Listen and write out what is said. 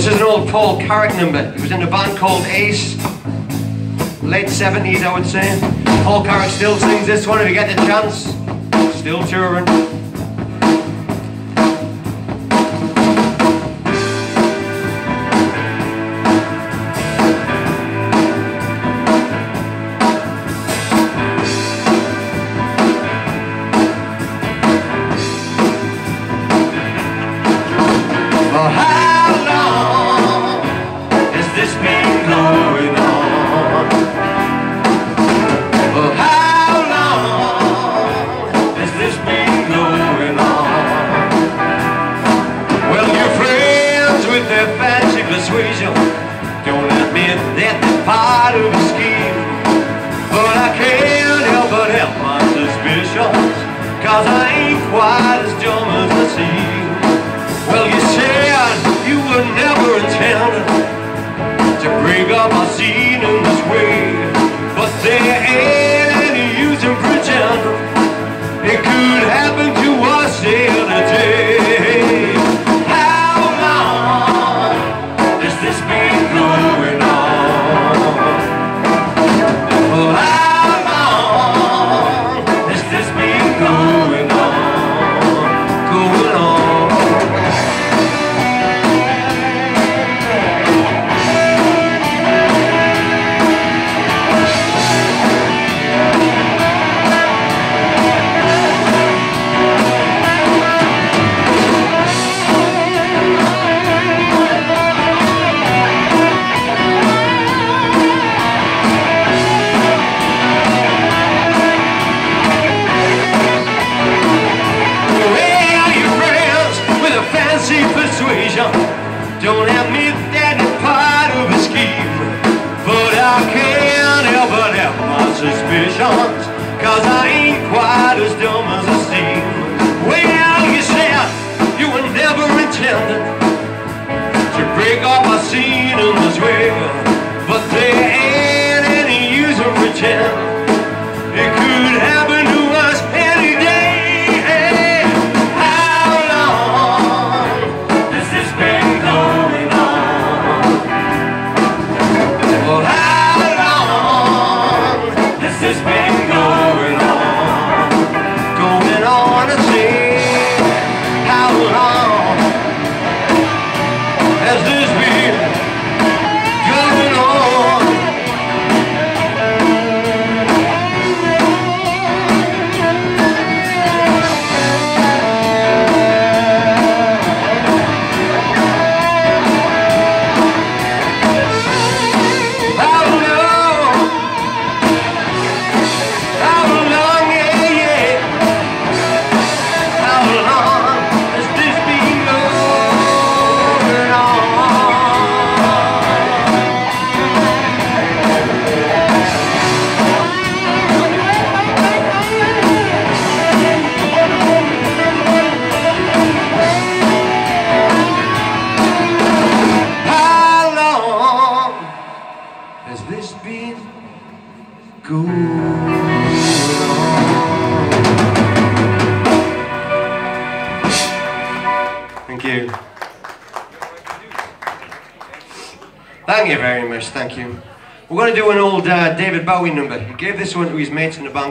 This is an old Paul Carrack number. He was in a band called Ace. Late 70s, I would say. Paul Carrack still sings this one if you get the chance. Still touring. Oh, For how persuasion don't admit that they're part of a scheme. But I can't help but help my suspicions, cause I ain't quite as dumb I can't help but have my suspicions, cause I ain't quite as dumb as I seem. Well, you said you were never intended to break up our scene in this way. But there ain't any use in pretending. It could happen to us any day. How long has this been going on? Well, Going on, Thank you. Thank you very much, thank you. We're going to do an old uh, David Bowie number. He gave this one to his mates in the band.